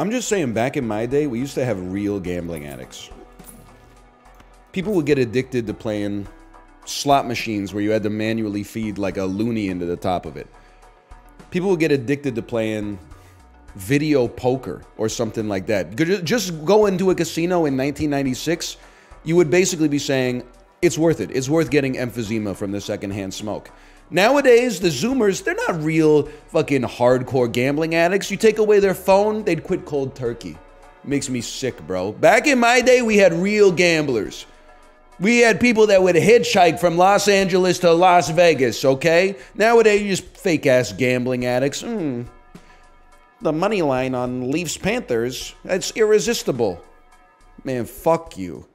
I'm just saying, back in my day, we used to have real gambling addicts. People would get addicted to playing slot machines where you had to manually feed like a loony into the top of it. People would get addicted to playing video poker or something like that. Just go into a casino in 1996, you would basically be saying, it's worth it. It's worth getting emphysema from the secondhand smoke. Nowadays, the Zoomers, they're not real fucking hardcore gambling addicts. You take away their phone, they'd quit cold turkey. Makes me sick, bro. Back in my day, we had real gamblers. We had people that would hitchhike from Los Angeles to Las Vegas, okay? Nowadays, you just fake ass gambling addicts. Mm. The money line on Leafs Panthers, that's irresistible. Man, fuck you.